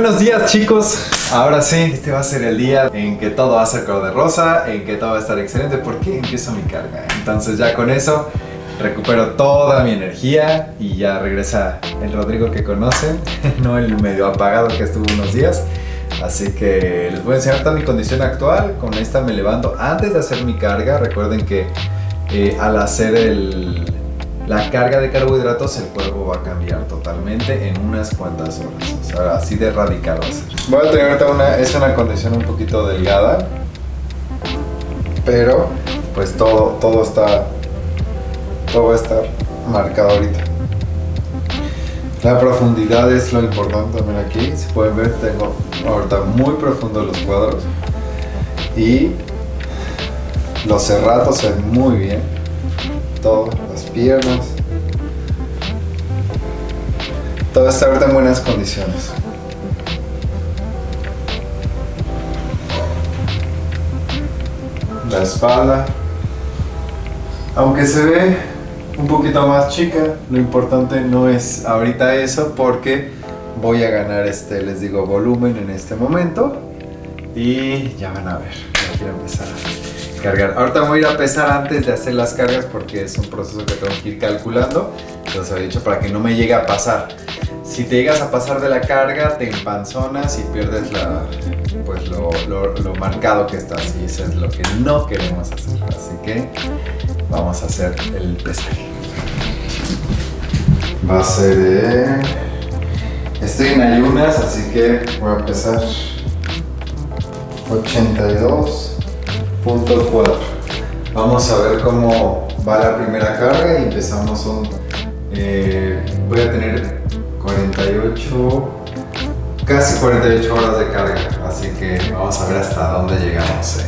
Buenos días chicos, ahora sí, este va a ser el día en que todo va a ser color de rosa, en que todo va a estar excelente porque empiezo mi carga. Entonces ya con eso recupero toda mi energía y ya regresa el Rodrigo que conocen, no el medio apagado que estuvo unos días. Así que les voy a enseñar toda mi condición actual. Con esta me levanto antes de hacer mi carga. Recuerden que eh, al hacer el, la carga de carbohidratos el cuerpo va a cambiar totalmente en unas cuantas horas. O sea, así de radical va a ser. Voy a tener ahorita una, es una condición un poquito delgada. Pero pues todo, todo está, todo va a estar marcado ahorita. La profundidad es lo importante también aquí. Si pueden ver, tengo ahorita muy profundo los cuadros. Y los cerratos se ven muy bien. Todo, piernas. Todo está ahorita en buenas condiciones. La espalda. Aunque se ve un poquito más chica, lo importante no es ahorita eso porque voy a ganar este, les digo, volumen en este momento. Y ya van a ver, ya quiero empezar a cargar. Ahorita voy a ir a pesar antes de hacer las cargas porque es un proceso que tengo que ir calculando. Entonces había dicho para que no me llegue a pasar. Si te llegas a pasar de la carga, te empanzonas y pierdes la, pues lo, lo, lo marcado que estás. Y eso es lo que no queremos hacer. Así que vamos a hacer el pesaje. Va a ser de... Estoy en ayunas, así que voy a empezar 82.4. Vamos a ver cómo va la primera carga y empezamos un... eh, voy a tener 48, casi 48 horas de carga, así que vamos a ver hasta dónde llegamos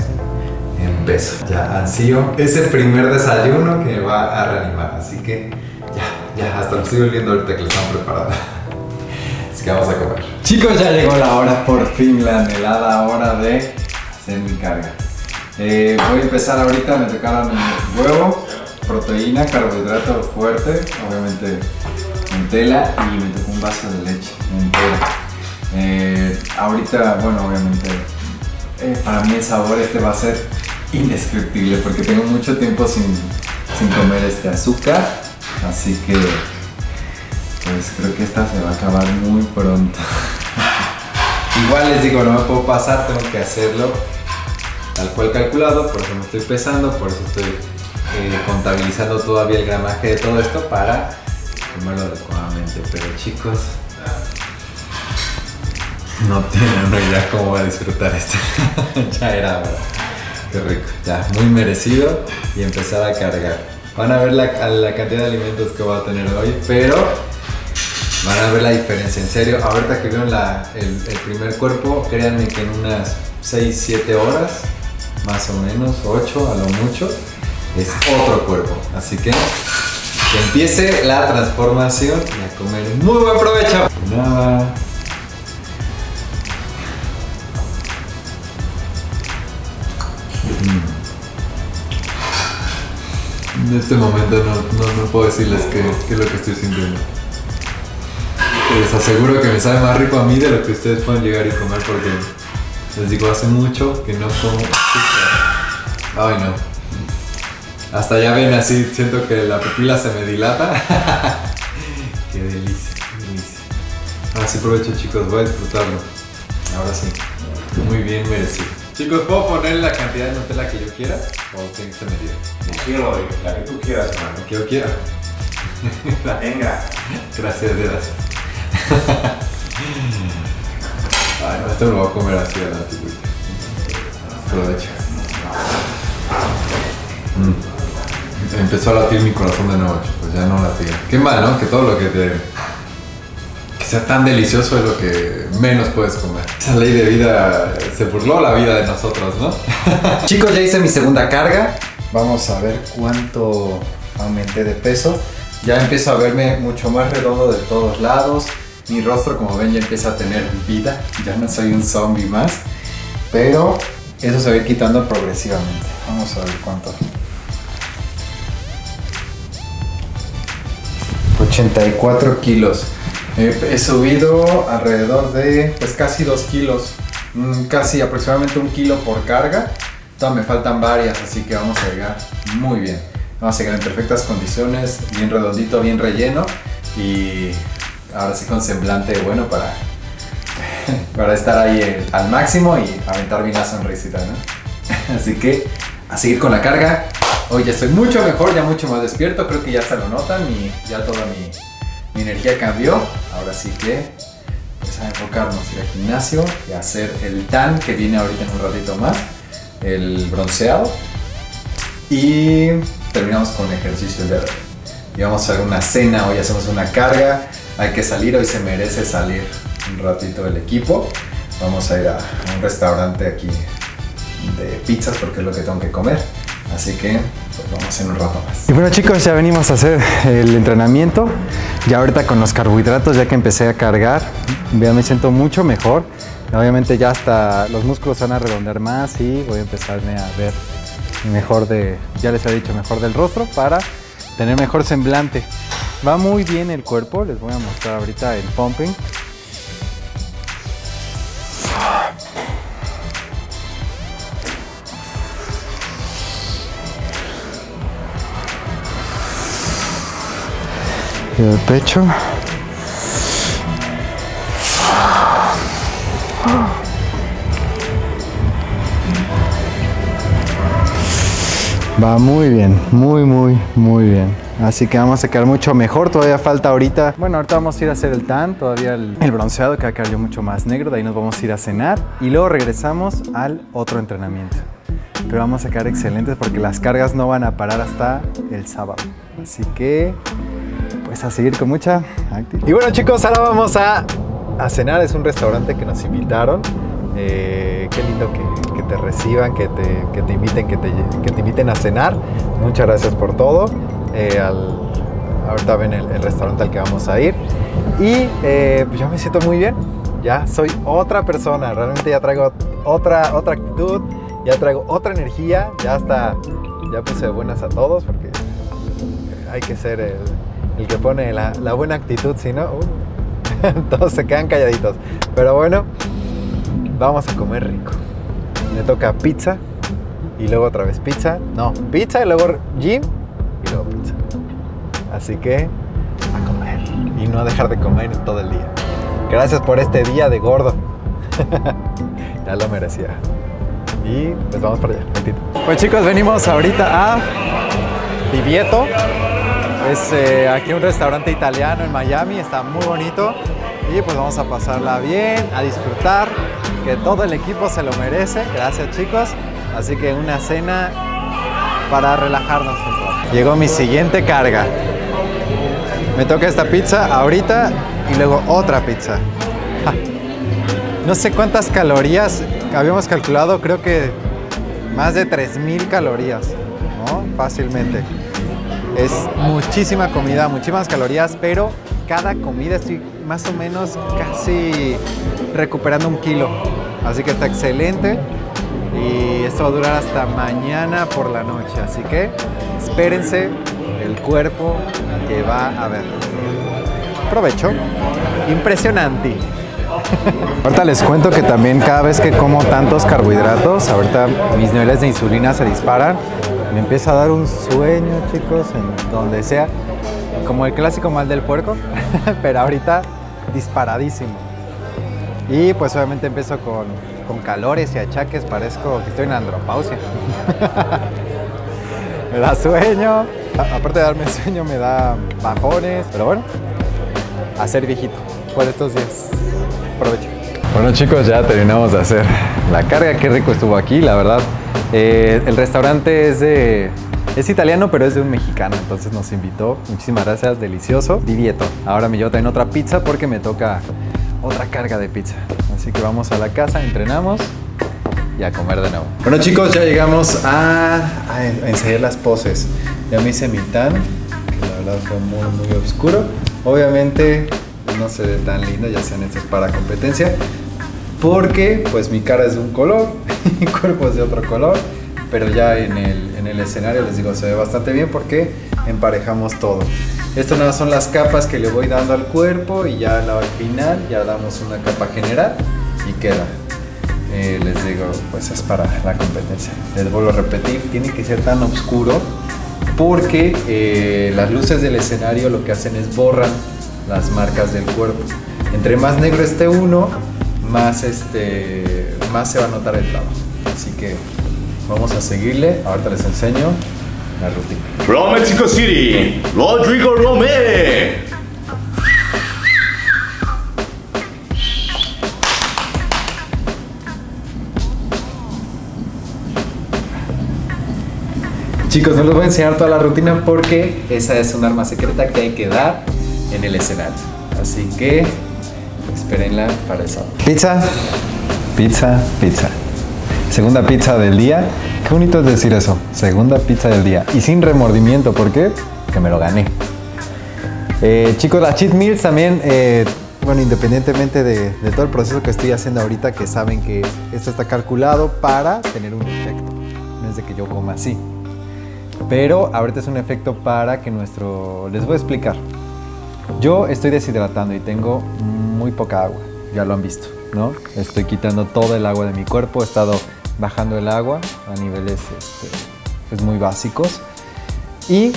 en, peso. Ya ansío es el primer desayuno que me va a reanimar, así que ya, ya, hasta lo estoy oliendo ahorita que lo están preparando. Así que vamos a comer. Chicos, ya llegó la hora, por fin, la anhelada hora de hacer mi carga. Eh, voy a empezar ahorita, me tocaron huevo, proteína, carbohidrato fuerte, obviamente Nutella y me tocó un vaso de leche entera. Eh, ahorita, bueno, obviamente, eh, para mí el sabor este va a ser indescriptible porque tengo mucho tiempo sin, sin comer este azúcar, así que pues creo que esta se va a acabar muy pronto. Igual les digo, no me puedo pasar, tengo que hacerlo tal cual calculado, por eso me estoy pesando, por eso estoy eh, contabilizando todavía el gramaje de todo esto para comerlo adecuadamente. Pero chicos, no tienen idea cómo voy a disfrutar esto. ya era hora. Qué rico, ya muy merecido y empezar a cargar. Van a ver la, cantidad de alimentos que voy a tener hoy, pero van a ver la diferencia. En serio, ahorita que vieron la, el, el primer cuerpo, créanme que en unas 6-7 horas, más o menos, 8 a lo mucho, es otro cuerpo. Así que que empiece la transformación y a comer. Muy buen provecho. Nada. En este momento no, no, no puedo decirles qué, qué es lo que estoy sintiendo. Les aseguro que me sabe más rico a mí de lo que ustedes pueden llegar y comer porque les digo, hace mucho que no como. Ay no. Hasta ya ven así, siento que la pupila se me dilata. qué delicia, qué delicia. Ahora sí aprovecho chicos, voy a disfrutarlo. Ahora sí. Muy bien merecido. Chicos, ¿puedo poner la cantidad de Nutella que yo quiera? ¿O tiene que ser medida? Quiero la que tú quieras, hermano. La que yo quiera. Venga. Gracias, gracias. Ay, no, esto me lo voy a comer así a la antigüita. Aprovecho. Mm. Empezó a latir mi corazón de nuevo, pues ya no latía. Qué mal, ¿no? Que todo lo que te. que sea tan delicioso es lo que menos puedes comer. Esa ley de vida se burló la vida de nosotros, ¿no? Chicos, ya hice mi segunda carga. Vamos a ver cuánto aumenté de peso. Ya empiezo a verme mucho más redondo de todos lados. Mi rostro, como ven, ya empieza a tener vida. Ya no soy un zombie más. Pero eso se va a ir quitando progresivamente. Vamos a ver cuánto. 84 kilos. he subido alrededor de pues casi 2 kilos, mm, casi aproximadamente un kilo por carga. Todavía me faltan varias, así que vamos a llegar muy bien. Vamos a llegar en perfectas condiciones, bien redondito, bien relleno y ahora sí con semblante bueno para, para estar ahí al máximo y aventar bien la sonrisita, ¿no? Así que a seguir con la carga. Hoy ya estoy mucho mejor, ya mucho más despierto, creo que ya se lo notan y ya toda mi, mi energía cambió. Ahora sí que pues a enfocarnos, ir al gimnasio y hacer el tan que viene ahorita en un ratito más, el bronceado. Y terminamos con el ejercicio de hoy. Y vamos a hacer una cena, hoy hacemos una carga, hay que salir, hoy se merece salir un ratito del equipo. Vamos a ir a un restaurante aquí de pizzas porque es lo que tengo que comer. Así que pues vamos en un rato más. Y bueno chicos, ya venimos a hacer el entrenamiento. Ya ahorita con los carbohidratos, ya que empecé a cargar, vean, me siento mucho mejor. Obviamente ya hasta los músculos van a redondear más y voy a empezarme a ver mejor de, ya les he dicho, mejor del rostro para tener mejor semblante. Va muy bien el cuerpo, les voy a mostrar ahorita el pumping. El pecho. Va muy bien, muy, muy, muy bien. Así que vamos a quedar mucho mejor. Todavía falta ahorita. Bueno, ahorita vamos a ir a hacer el tan, todavía el, bronceado que va a quedar mucho más negro. De ahí nos vamos a ir a cenar y luego regresamos al otro entrenamiento. Pero vamos a quedar excelentes porque las cargas no van a parar hasta el sábado. Así que, pues a seguir con mucha actitud. Y bueno, chicos, ahora vamos a, a cenar. Es un restaurante que nos invitaron. Eh, qué lindo que, te reciban, que te, te inviten, que te, que te, inviten a cenar. Muchas gracias por todo. Eh, ahorita ven el, restaurante al que vamos a ir. Y eh, pues yo me siento muy bien. Ya soy otra persona. Realmente ya traigo otra, otra actitud. Ya traigo otra energía. Ya hasta ya puse buenas a todos porque hay que ser el, que pone la, buena actitud. Si no, uh, todos se quedan calladitos. Pero bueno vamos a comer rico. Me toca pizza y luego otra vez pizza. No, pizza y luego gym y luego. Así que a comer y no a dejar de comer todo el día. Gracias por este día de gordo. ya lo merecía. Y pues vamos para allá. Pues chicos, venimos ahorita a Vivieto. Es eh, aquí un restaurante italiano en Miami, está muy bonito y pues vamos a pasarla bien, a disfrutar que todo el equipo se lo merece. Gracias chicos. Así que una cena para relajarnos Llegó mi siguiente carga. Me toca esta pizza ahorita y luego otra pizza. No sé cuántas calorías habíamos calculado, creo que más de 3000 calorías, ¿no? Fácilmente. Es muchísima comida, muchísimas calorías, pero cada comida estoy más o menos casi recuperando un kilo. Así que está excelente y esto va a durar hasta mañana por la noche. Así que espérense el cuerpo que va a ver. Provecho. Impresionante. Ahorita les cuento que también cada vez que como tantos carbohidratos, ahorita mis niveles de insulina se disparan. Me empieza a dar un sueño, chicos, en donde sea. Como el clásico mal del puerco, pero ahorita disparadísimo. Y pues obviamente empiezo con, con calores y achaques, parezco que estoy en andropausia. me da sueño, aparte de darme sueño me da bajones, pero bueno, a ser viejito por estos días. Aprovecho. Bueno chicos, ya terminamos de hacer la carga, qué rico estuvo aquí, la verdad. Eh, el restaurante es de es italiano, pero es de un mexicano, entonces nos invitó. Muchísimas gracias, delicioso. Divieto. Ahora me llevo también otra pizza porque me toca otra carga de pizza. Así que vamos a la casa, entrenamos a comer de nuevo. Bueno chicos, ya llegamos a, enseñar las poses. Ya me hice mi tan, que la verdad fue muy, muy oscuro. Obviamente no se ve tan lindo, ya sean estos para competencia. Porque pues mi cara es de un color, mi cuerpo es de otro color pero ya en el, en el escenario les digo, se ve bastante bien porque emparejamos todo. Esto nada son las capas que le voy dando al cuerpo y ya al final ya damos una capa general y queda. Eh, les digo, pues es para la competencia. Les vuelvo a repetir, tiene que ser tan oscuro porque eh, las luces del escenario lo que hacen es borran las marcas del cuerpo. Entre más negro esté uno, más, este, más se va a notar el trabajo. Así que vamos a seguirle. Ahorita les enseño la rutina. From Mexico City, Rodrigo Romero. Chicos, no les voy a enseñar toda la rutina porque esa es un arma secreta que hay que dar en el escenario. Así que espérenla para eso. Pizza, pizza, pizza. Segunda pizza del día. Qué bonito es decir eso. Segunda pizza del día. Y sin remordimiento, ¿por qué? Que me lo gané. Eh, chicos, las cheat meals también, eh, bueno, independientemente de, de todo el proceso que estoy haciendo ahorita, que saben que esto está calculado para tener un efecto. No es de que yo coma así. Pero ahorita es un efecto para que nuestro... Les voy a explicar. Yo estoy deshidratando y tengo muy poca agua. Ya lo han visto, ¿no? Estoy quitando todo el agua de mi cuerpo. He estado bajando el agua a niveles este, pues muy básicos. Y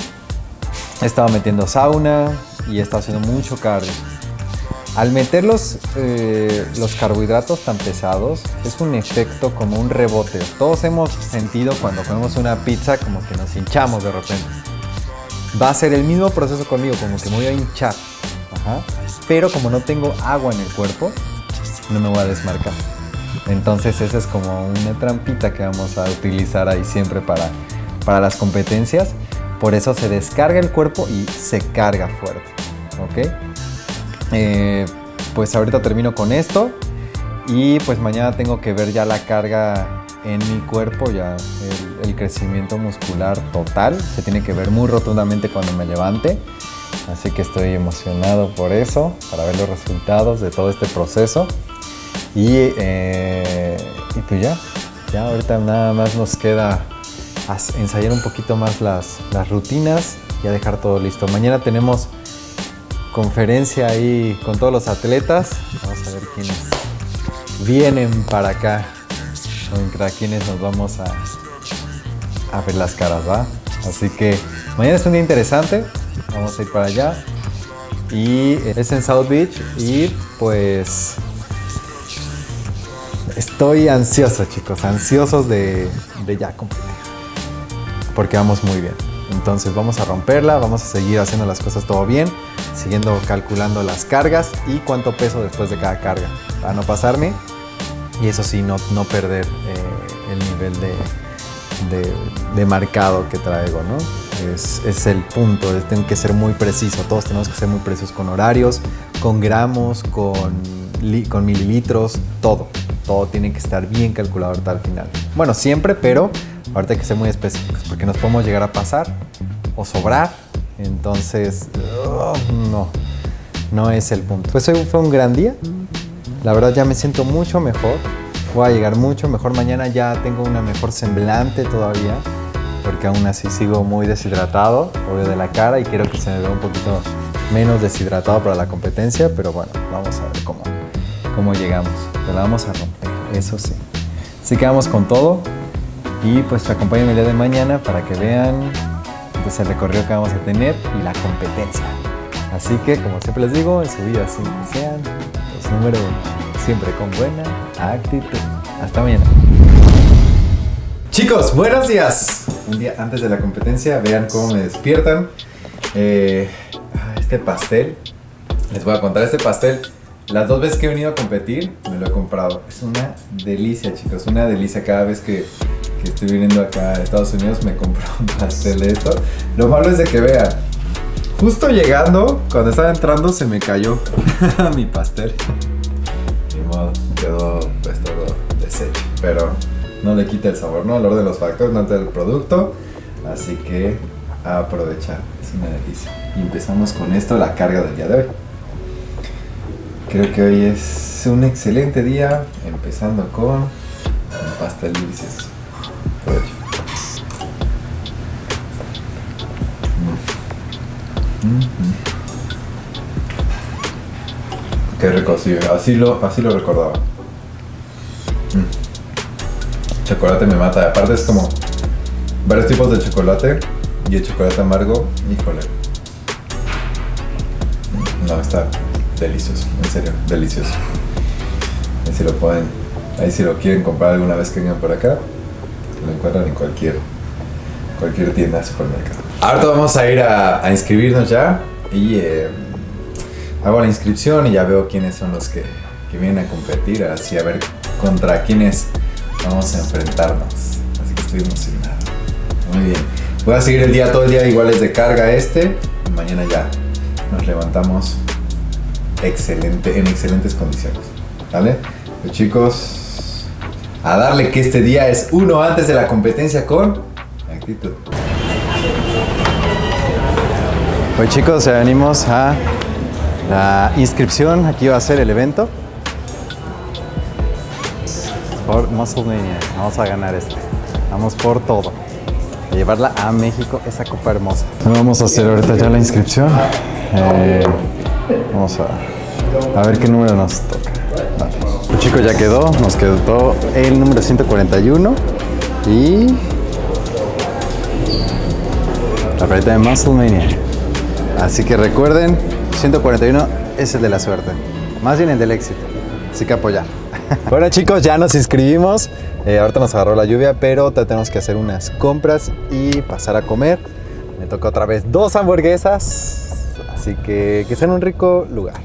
he estado metiendo sauna y he estado haciendo mucho cardio. Al meter los, eh, los carbohidratos tan pesados, es un efecto como un rebote. Todos hemos sentido cuando comemos una pizza como que nos hinchamos de repente. Va a ser el mismo proceso conmigo, como que me voy a hinchar. Pero como no tengo agua en el cuerpo, no me voy a desmarcar. Entonces esa es como una trampita que vamos a utilizar ahí siempre para, para las competencias. Por eso se descarga el cuerpo y se carga fuerte. ¿Ok? Eh, pues ahorita termino con esto y pues mañana tengo que ver ya la carga en mi cuerpo, ya el, crecimiento muscular total. Se tiene que ver muy rotundamente cuando me levante. Así que estoy emocionado por eso, para ver los resultados de todo este proceso. Y, eh, y pues ya, ya ahorita nada más nos queda ensayar un poquito más las, las rutinas y a dejar todo listo. Mañana tenemos conferencia ahí con todos los atletas. Vamos a ver quiénes vienen para acá, contra quienes nos vamos a, ver las caras, ¿va? Así que mañana es un día interesante, vamos a ir para allá. Y es en South Beach y pues estoy ansioso chicos, ansiosos de, de ya competir. Porque vamos muy bien. Entonces vamos a romperla, vamos a seguir haciendo las cosas todo bien, siguiendo calculando las cargas y cuánto peso después de cada carga, para no pasarme y eso sí, no, no perder eh, el nivel de, de, de, marcado que traigo, ¿no? Es, es el punto, tengo que ser muy preciso, todos tenemos que ser muy precisos con horarios, con gramos, con, con mililitros, todo, todo tiene que estar bien calculado hasta el final. Bueno, siempre, pero ahorita hay que ser muy específicos porque nos podemos llegar a pasar o sobrar. Entonces, oh, no, no es el punto. Pues hoy fue un gran día. La verdad ya me siento mucho mejor. Voy a llegar mucho mejor. Mañana ya tengo una mejor semblante todavía. Porque aún así sigo muy deshidratado, obvio de la cara, y quiero que se me vea un poquito menos deshidratado para la competencia. Pero bueno, vamos a ver cómo, cómo llegamos. Pero la vamos a romper, eso sí. Así que vamos con todo y pues acompáñenme el día de mañana para que vean pues, el recorrido que vamos a tener y la competencia. Así que, como siempre les digo, en su vida siempre sean los número uno, siempre con buena actitud. Hasta mañana. Chicos, buenos días. Un día antes de la competencia, vean cómo me despiertan. Eh, este pastel, les voy a contar, este pastel las dos veces que he venido a competir, me lo he comprado. Es una delicia, chicos, una delicia. Cada vez que, estoy viniendo acá a Estados Unidos me compro un pastel de esto. Lo malo es de que vean, justo llegando, cuando estaba entrando, se me cayó mi pastel. Ni modo, quedó pues todo deshecho. Pero no le quita el sabor, ¿no? El orden de los factores, no del producto. Así que a aprovechar, es una delicia. Y empezamos con esto, la carga del día de hoy. Creo que hoy es un excelente día, empezando con un pastel delicioso. Mm. Mm. Qué rico, sí, así lo, así lo recordaba. Mm. Chocolate me mata, aparte es como varios tipos de chocolate y el chocolate amargo, híjole. Mm, No, está delicioso, en serio, delicioso. Ahí si lo pueden, ahí si lo quieren comprar alguna vez que vengan por acá, lo encuentran en cualquier, cualquier tienda supermercado. Ahora vamos a ir a, a inscribirnos ya y eh, hago la inscripción y ya veo quiénes son los que, que vienen a competir, así a ver contra quiénes vamos a enfrentarnos. Así que estoy emocionado. Muy bien. Voy a seguir el día todo el día igual es de carga este. Y mañana ya nos levantamos excelente, en excelentes condiciones. ¿Vale? Pues chicos, a darle que este día es uno antes de la competencia con actitud. Pues chicos, ya venimos a la inscripción. Aquí va a ser el evento. Por Muscle Mania. Vamos a ganar este. Vamos por todo. A llevarla a México, esa copa hermosa. Vamos a hacer ahorita ya la inscripción. Eh, vamos a, a ver qué número nos toca. Chicos, ya quedó. Nos quedó el número 141. Y la paleta de Muscle Mania. Así que recuerden, 141 es el de la suerte. Más bien el del éxito. Así que apoyar. bueno chicos, ya nos inscribimos. Eh, ahorita nos agarró la lluvia, pero te tenemos que hacer unas compras y pasar a comer. Me toca otra vez dos hamburguesas. Así que que sea en un rico lugar.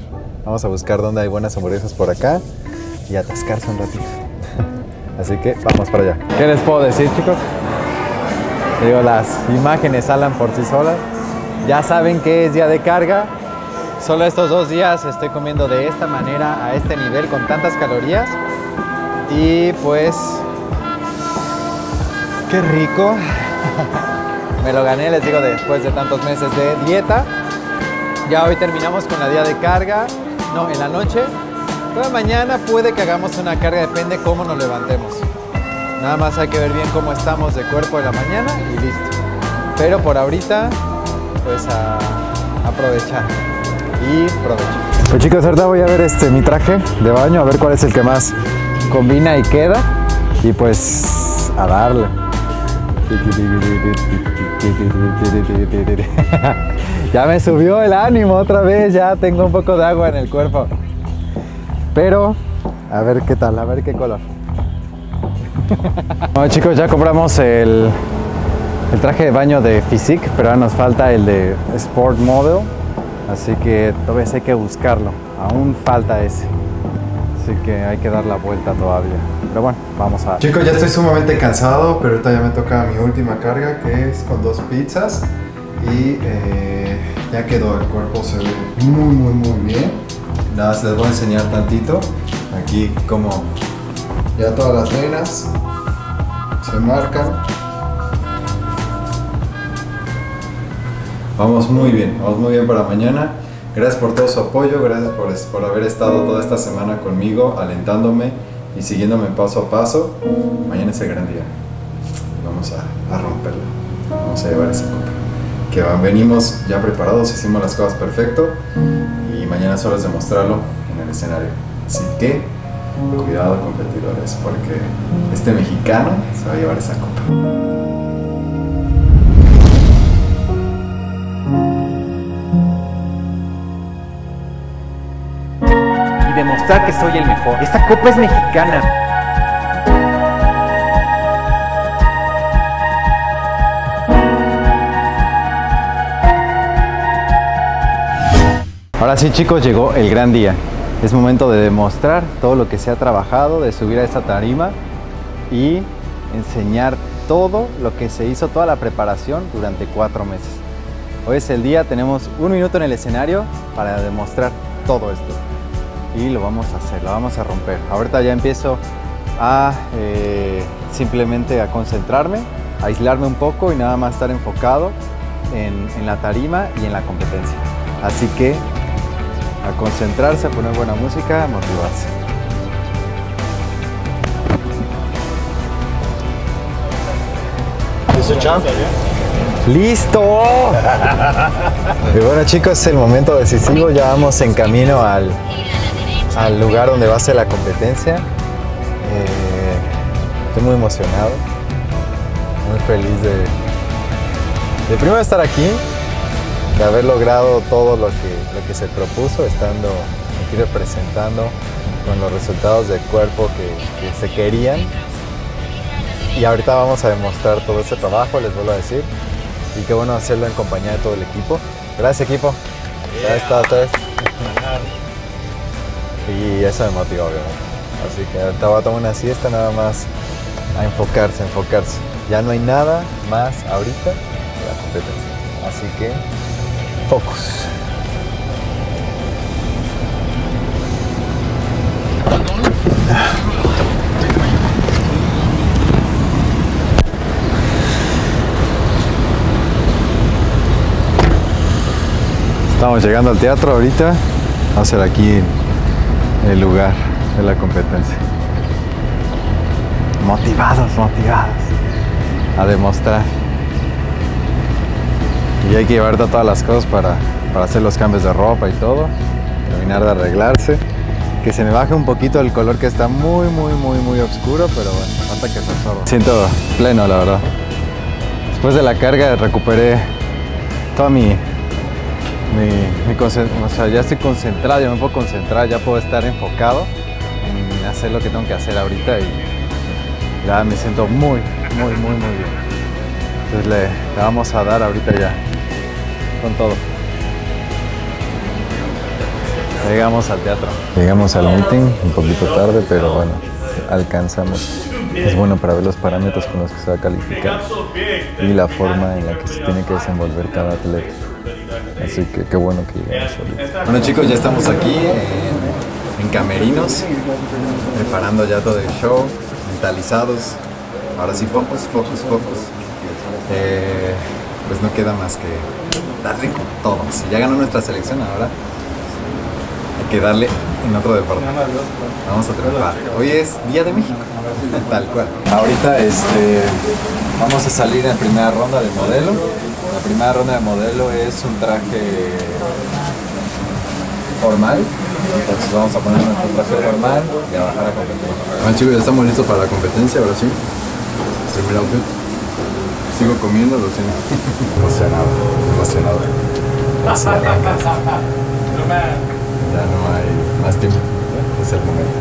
Vamos a buscar dónde hay buenas hamburguesas por acá y atascarse un ratito. Así que vamos para allá. ¿Qué les puedo decir chicos? Digo, las imágenes hablan por sí solas. Ya saben que es día de carga. Solo estos dos días estoy comiendo de esta manera, a este nivel, con tantas calorías. Y pues, qué rico. Me lo gané, les digo, después de tantos meses de dieta. Ya hoy terminamos con la día de carga. No, en la noche. Toda mañana puede que hagamos una carga, depende cómo nos levantemos. Nada más hay que ver bien cómo estamos de cuerpo de la mañana y listo. Pero por ahorita, pues a aprovechar y provecho. Pues chicos, ahorita voy a ver este mi traje de baño, a ver cuál es el que más combina y queda. Y pues a darle. ya me subió el ánimo otra vez, ya tengo un poco de agua en el cuerpo. Pero, a ver qué tal, a ver qué color. Bueno chicos, ya compramos el, el traje de baño de Physique, pero ahora nos falta el de Sport Model. Así que todavía hay que buscarlo. Aún falta ese. Así que hay que dar la vuelta todavía. Pero bueno, vamos a... Chicos, ya estoy sumamente cansado, pero ahorita ya me toca mi última carga, que es con dos pizzas. Y eh, ya quedó, el cuerpo se ve muy, muy, muy bien. Nada, más les voy a enseñar tantito. Aquí como ya todas las venas se marcan. Vamos muy bien, vamos muy bien para mañana. Gracias por todo su apoyo, gracias por, por haber estado toda esta semana conmigo, alentándome y siguiéndome paso a paso. Mañana es el gran día. Vamos a, a romperlo. Vamos a llevar esa copa. Que venimos ya preparados, hicimos las cosas perfecto mañana solo es demostrarlo en el escenario. Así que cuidado competidores porque este mexicano se va a llevar esa copa. y demostrar que soy el mejor. Esta copa es mexicana. Ahora sí chicos, llegó el gran día. Es momento de demostrar todo lo que se ha trabajado, de subir a esta tarima y enseñar todo lo que se hizo, toda la preparación durante cuatro meses. Hoy es el día, tenemos un minuto en el escenario para demostrar todo esto. Y lo vamos a hacer, lo vamos a romper. Ahorita ya empiezo a eh, simplemente a concentrarme, a aislarme un poco y nada más estar enfocado en, en la tarima y en la competencia. Así que a concentrarse, a poner buena música, a motivarse. Champ? ¡Listo! Y bueno chicos, es el momento decisivo. Ya vamos en camino al, al lugar donde va a ser la competencia. Eh, estoy muy emocionado, muy feliz de, de primero estar aquí, de haber logrado todo lo que, lo que se propuso, estando aquí representando con los resultados del cuerpo que, que se querían. Y ahorita vamos a demostrar todo ese trabajo, les vuelvo a decir. Y qué bueno hacerlo en compañía de todo el equipo. Gracias equipo. Gracias a ustedes. Y eso me motiva, obviamente. Así que ahorita voy a tomar una siesta nada más a enfocarse, a enfocarse. Ya no hay nada más ahorita que la competencia. Así que, Estamos llegando al teatro ahorita. Va a ser aquí el lugar de la competencia. Motivados, motivados a demostrar. Y hay que llevar todas las cosas para, para hacer los cambios de ropa y todo. Terminar de arreglarse. Que se me baje un poquito el color que está muy, muy, muy, muy oscuro, pero bueno, falta que se absorba. Siento pleno, la verdad. Después de la carga recuperé toda mi, mi, mi o sea, ya estoy concentrado, ya me puedo concentrar, ya puedo estar enfocado en hacer lo que tengo que hacer ahorita y ya me siento muy, muy, muy, muy bien. Entonces le, le vamos a dar ahorita ya, con todo. Llegamos al teatro. Llegamos al meeting un poquito tarde, pero bueno, alcanzamos. Es bueno para ver los parámetros con los que se va a calificar y la forma en la que se tiene que desenvolver cada atleta. Así que qué bueno que llegamos. Bueno chicos, ya estamos aquí en, en Camerinos, preparando ya todo el show, mentalizados. Ahora sí, focus, focus, focus. Eh, pues no queda más que darle con todo. Si ya ganó nuestra selección, ahora hay que darle en otro deporte. Vamos a triunfar. Hoy es Día de México, tal cual. Ahorita este, vamos a salir en primera ronda de modelo. La primera ronda de modelo es un traje formal. Entonces vamos a poner nuestro traje formal y a bajar a competir. Bueno chicos, ya estamos listos para la competencia, ahora sí. Primer outfit. Sigo comiendo, lo siento. Emocionado, emocionado. Ya no hay más tiempo. Es el momento.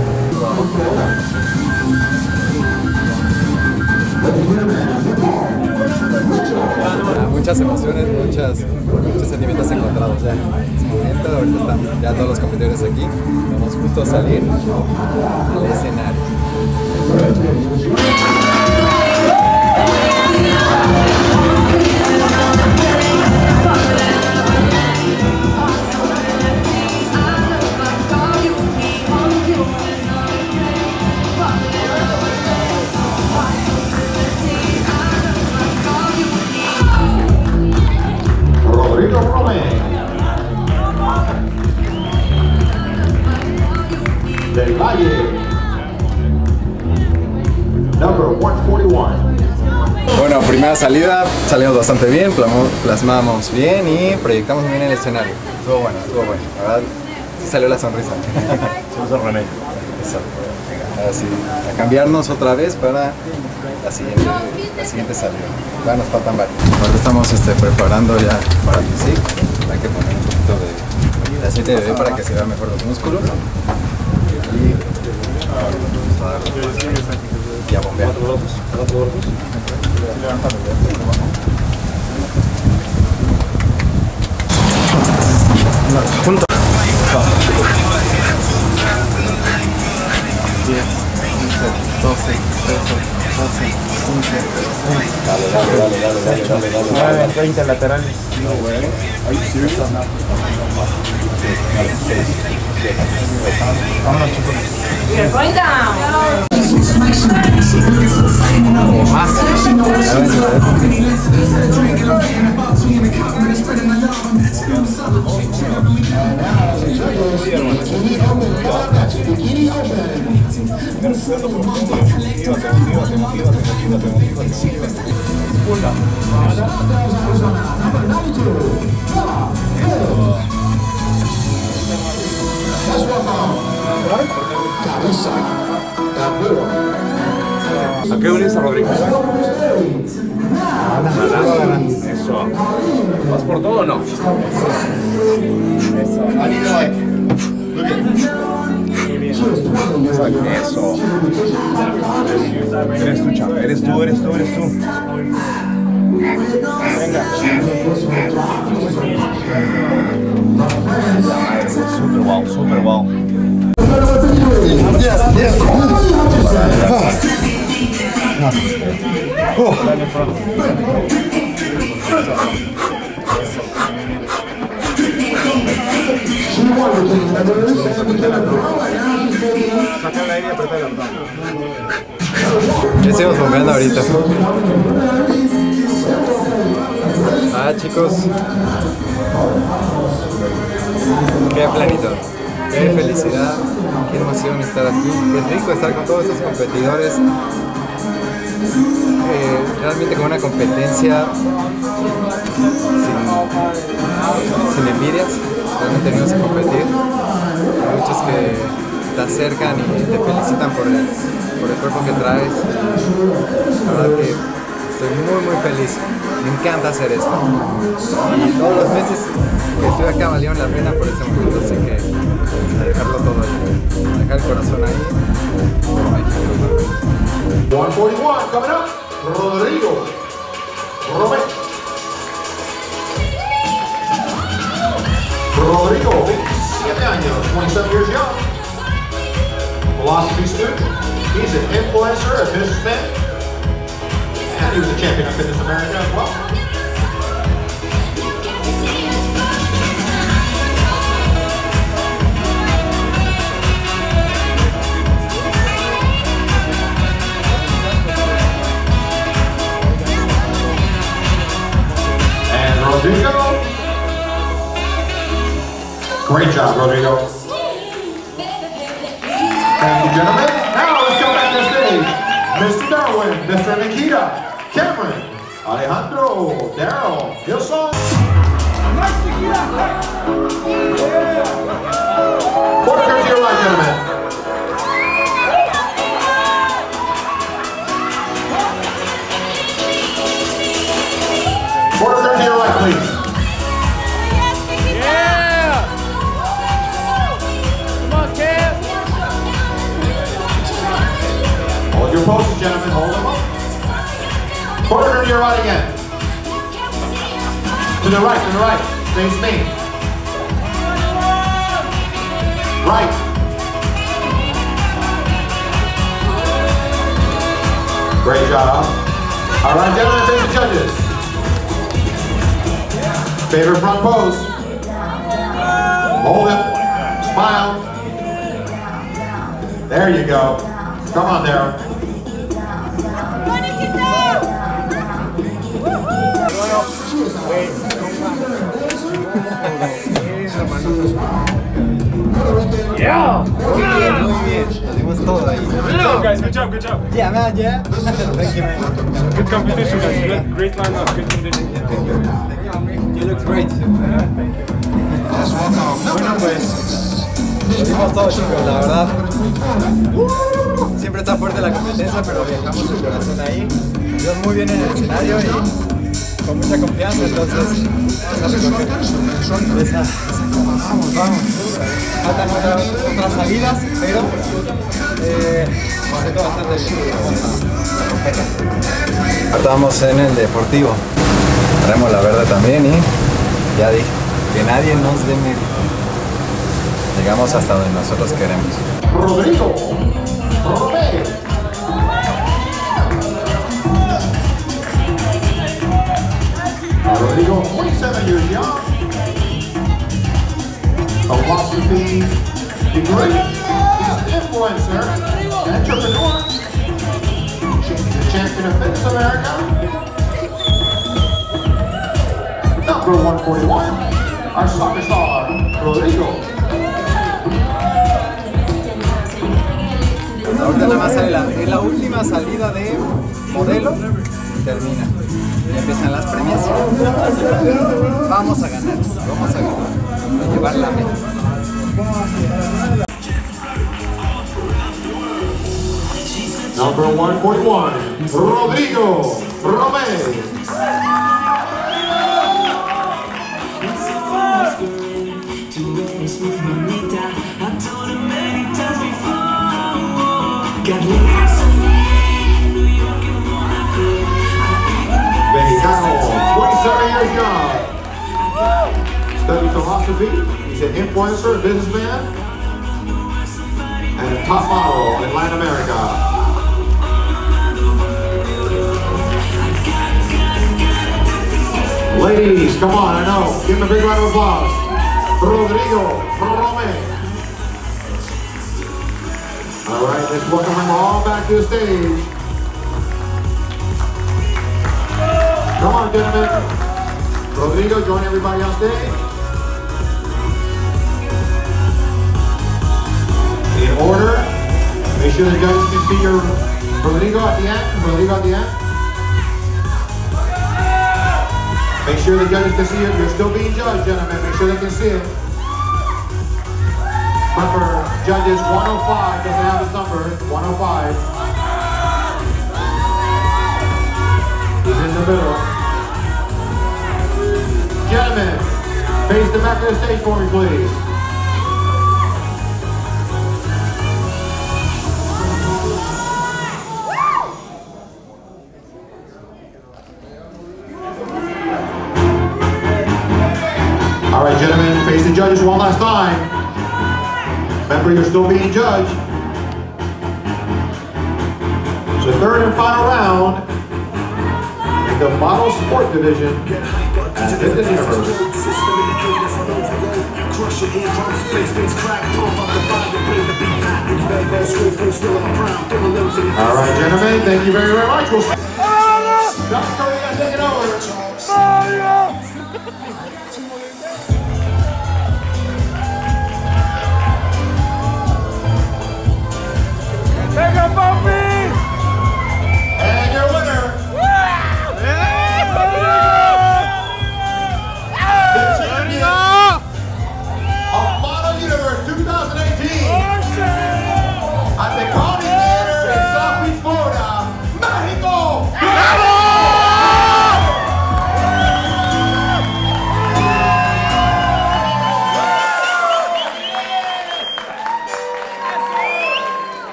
Ah, muchas emociones, muchas, muchos sentimientos encontrados ya. En este momento, ahorita están ya todos los competidores aquí. Vamos justo a salir al escenario. Del Valle. Number 141. Primera salida, salimos bastante bien, plasmamos bien y proyectamos bien el escenario. Estuvo bueno, estuvo bueno. La verdad, sí salió la sonrisa. Exacto. Venga, ahora sí, a cambiarnos otra vez para la siguiente, la siguiente salida. Ya nos faltan varios. Ahora estamos este, preparando ya para el physique. Hay que poner un poquito de, de aceite de bebé para que se vean mejor los músculos. Y vamos a darle y a bombear. Going down. That's what I'm ¿A qué venís Rodrigo? Eso. ¿Vas por todo o no? Eso. Eres tú, chava. Eres tú, eres tú, eres tú. Venga. Super wow, super wow. Ya seguimos bombeando ahorita. Ah, chicos. Qué plenitud. Qué felicidad. Qué emoción estar aquí. Qué rico estar con todos estos competidores. Eh, realmente con una competencia sin, envidias. Realmente venimos a competir. Hay muchos que te acercan y te felicitan por el, por el cuerpo que traes. La verdad que estoy muy muy feliz. Me encanta hacer esto. Y todos los meses que estoy acá valieron la pena por este momento, así que dejarlo todo ahí. Dejar el corazón ahí. por México. 141 coming up. Rodrigo Romero. Rodrigo, 27 años, 27 years young. Philosophy student. He's an influencer, a businessman, and he was a champion of Fitness America as well. Rodrigo. Great job, Rodrigo. Thank you, gentlemen. Now let's go back to stage. Mr. Darwin, Mr. Nikita, Cameron, Alejandro, Daryl, Gilson. Quarter comes to your right, gentlemen. Your poses, gentlemen. Hold them up. Quarter to your right again. To the right, to the right. Face me. Right. Great job. All right, gentlemen, face the judges. Favorite front pose. Hold it. Smile. There you go. Come on, Daryl. Muy bien, muy bien. Lo dimos todo ahí. guys, good job, good job. Yeah, man, yeah. Thank you, man. Good competition, guys. Good, great lineup, good condition. You look great. Bueno, pues lo dimos chicos, la verdad. Siempre está fuerte la competencia, pero dejamos el corazón ahí. Dios muy bien en el escenario y con mucha confianza, entonces vamos a recoger esa, esa copa. Vamos, vamos. Faltan otras, otras salidas, pero eh, bastante bien. Estamos en el deportivo. Traemos la verde también y ya dije, que nadie nos dé mérito. Llegamos hasta donde nosotros queremos. Rodrigo Rodrigo, 27 years young. Philosophy degree. He's an influencer, entrepreneur. Champion of Fitness America. Number 141, our soccer star, Rodrigo más la, es la última salida de modelo termina. Empiezan las premiaciones. Vamos a ganar, vamos a ganar. A llevar la meta. Number 141, Rodrigo Romay. Philosophy. He's an influencer, a businessman, and a top model in Latin America. Ladies, come on, I know. Give him a big round of applause. Rodrigo Rome. All right, let's welcome him all back to the stage. Come on, gentlemen. Rodrigo, join everybody on stage. In order. Make sure the judges can see your Rodrigo at the end. Rodrigo at the end. Make sure the judges can see it. You're still being judged, gentlemen. Make sure they can see it. Remember, judges 105 doesn't have his number. 105. He's in the middle. Gentlemen, face the back of the stage for me, please. Judges one last time. Remember, you're still being judged. So third and final round in the model sport division at Fitness Universe. All right, gentlemen, thank you very, very much. We'll South Korea taking over. Venga, papi.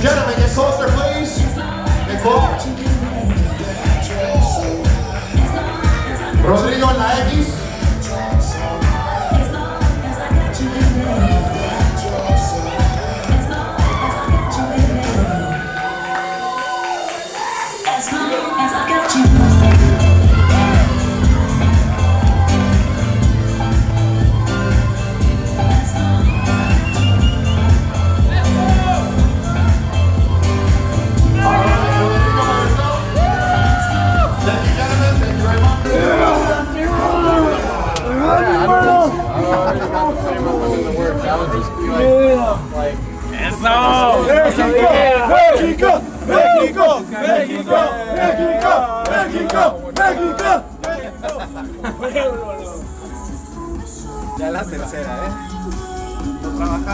Gentlemen, get closer, please. Get closer. Rodrigo en la X. Ya la tercera, ¿eh?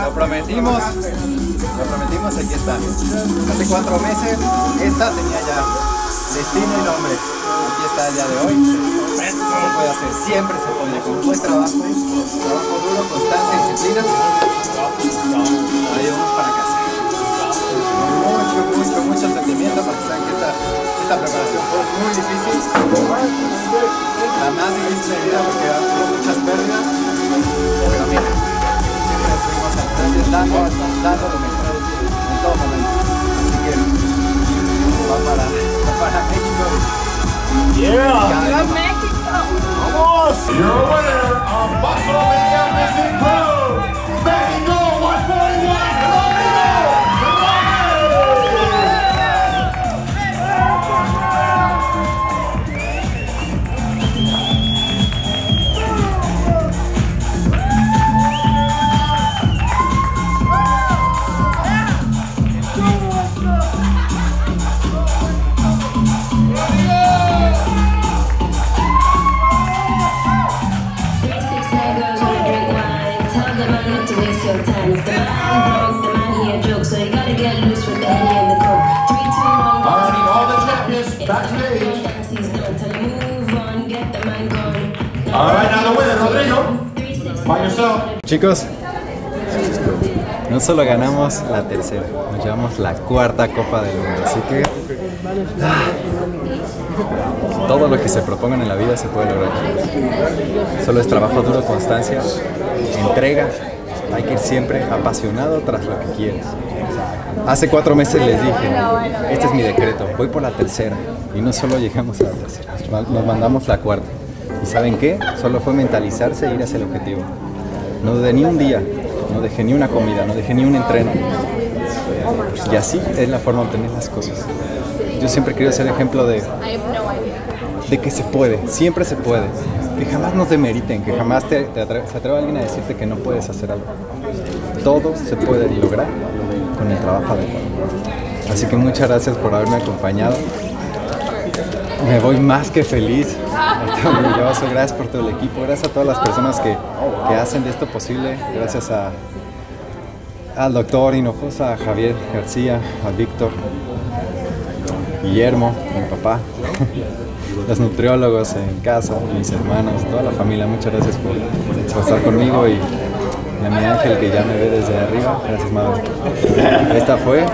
Lo prometimos, lo prometimos, aquí está. Hace cuatro meses, esta tenía ya destino y nombre. Aquí está el día de hoy. Se puede hacer, siempre se puede, con un buen trabajo, trabajo duro, constancia, disciplina. Ahí vamos para casa. Mucho, mucho, mucho sentimiento para que sepan que esta, esta preparación fue muy difícil. La más difícil de mi vida porque hubo muchas pérdidas. Pero mira, siempre estuvimos al frente dando, dando lo mejor en todo momento. Así que va para, va para México. Yeah. Your winner of Buffalo Mania Missing Pro, Mexico 141, Rodrigo All right, now the winner, Rodrigo. By yourself. Chicos, no solo ganamos la tercera, nos llevamos la cuarta Copa del Mundo. Así que ah, todo lo que se propongan en la vida se puede lograr. Solo es trabajo duro, constancia, entrega. Hay que ir siempre apasionado tras lo que quieres. Hace cuatro meses les dije, este es mi decreto, voy por la tercera. Y no solo llegamos a la tercera, nos mandamos la cuarta. ¿Y saben qué? Solo fue mentalizarse e ir hacia el objetivo. No dudé ni un día, no dejé ni una comida, no dejé ni un entreno. Y así es la forma de obtener las cosas. Yo siempre quiero ser ejemplo de, de que se puede, siempre se puede. Que jamás nos demeriten, que jamás te, te atre- se atreva alguien a decirte que no puedes hacer algo. Todo se puede lograr con el trabajo adecuado. Así que muchas gracias por haberme acompañado. Me voy más que feliz. Orgulloso. Gracias por todo el equipo. Gracias a todas las personas que, que hacen de esto posible. Gracias a, al doctor Hinojosa, a Javier García, a Víctor, Guillermo, mi papá, los nutriólogos en casa, mis hermanos, toda la familia. Muchas gracias por, por estar conmigo y, mi ángel que ya me ve desde arriba. Gracias, madre. Esta fue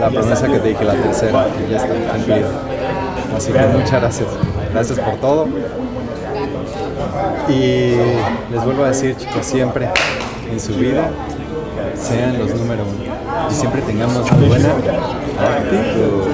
la promesa que te dije, la tercera, que ya está cumplida. Así que muchas gracias. Gracias por todo. Y les vuelvo a decir, chicos, siempre en su vida sean los número uno. Y siempre tengamos buena actitud.